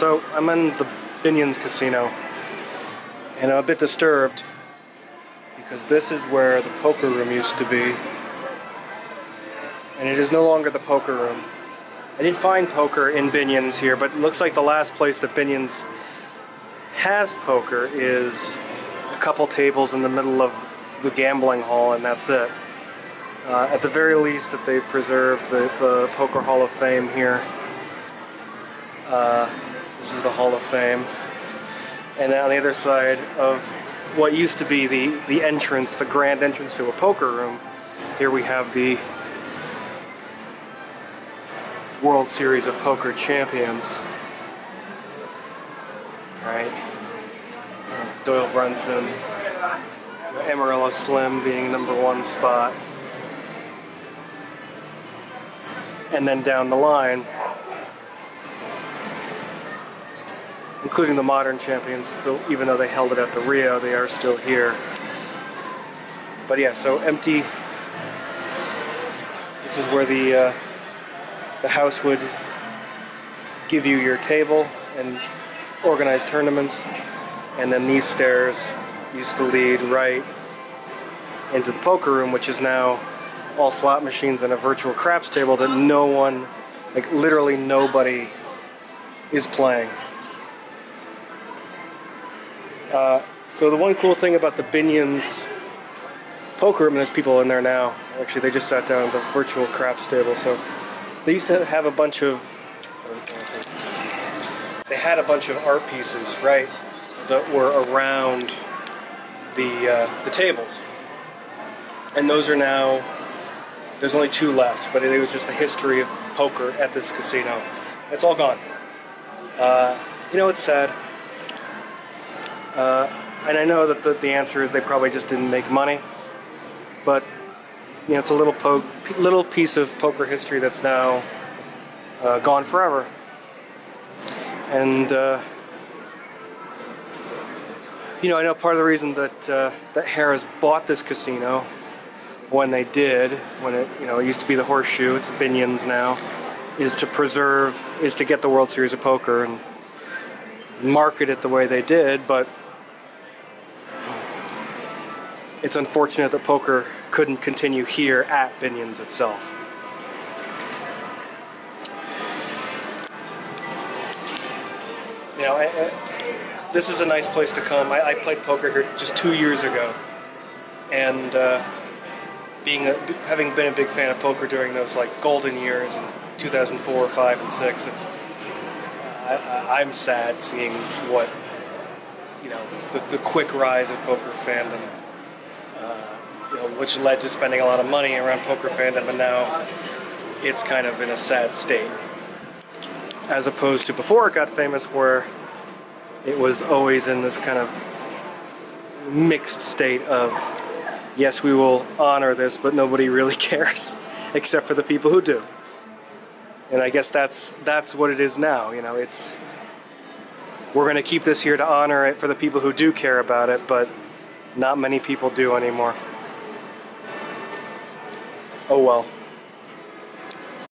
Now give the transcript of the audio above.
So I'm in the Binions Casino, and I'm a bit disturbed because this is where the poker room used to be, and it is no longer the poker room. I did find poker in Binions here, but it looks like the last place that Binions has poker is a couple tables in the middle of the gambling hall, and that's it. Uh, at the very least, that they've preserved the, the Poker Hall of Fame here. Uh, this is the Hall of Fame. And on the other side of what used to be the, the entrance, the grand entrance to a poker room, here we have the World Series of Poker Champions. Right? Doyle Brunson, Amarillo Slim being number one spot. And then down the line, including the modern champions, though even though they held it at the Rio, they are still here. But yeah, so empty. This is where the uh, the house would give you your table and organize tournaments, and then these stairs used to lead right into the poker room, which is now all slot machines and a virtual craps table that no one, like literally nobody, is playing. Uh, so the one cool thing about the Binions poker room, there's people in there now. Actually, they just sat down at the virtual craps table. So they used to have a bunch of. They had a bunch of art pieces, right, that were around the uh, the tables, and those are now. There's only two left, but it was just the history of poker at this casino. It's all gone. Uh, you know, it's sad. Uh, and I know that the, the answer is they probably just didn't make money, but you know, it's a little po- little piece of poker history that's now uh, gone forever. And uh, you know, I know part of the reason that uh, that Harrah's bought this casino when they did, when it you know it used to be the Horseshoe, it's Binions now, is to preserve, is to get the World Series of Poker and market it the way they did, but it's unfortunate that poker couldn't continue here at Binions itself. You know, I, I, this is a nice place to come. I, I, played poker here just two years ago, and uh, being a, having been a big fan of poker during those like golden years in 2004, five, and six, it's I, am sad seeing what you know the, the quick rise of poker fandom uh, you know, which led to spending a lot of money around poker fandom, and now it's kind of in a sad state. As opposed to before it got famous, where it was always in this kind of mixed state of, yes, we will honor this, but nobody really cares, except for the people who do. And I guess that's that's what it is now. You know, it's we're going to keep this here to honor it for the people who do care about it, but not many people do anymore. Oh well.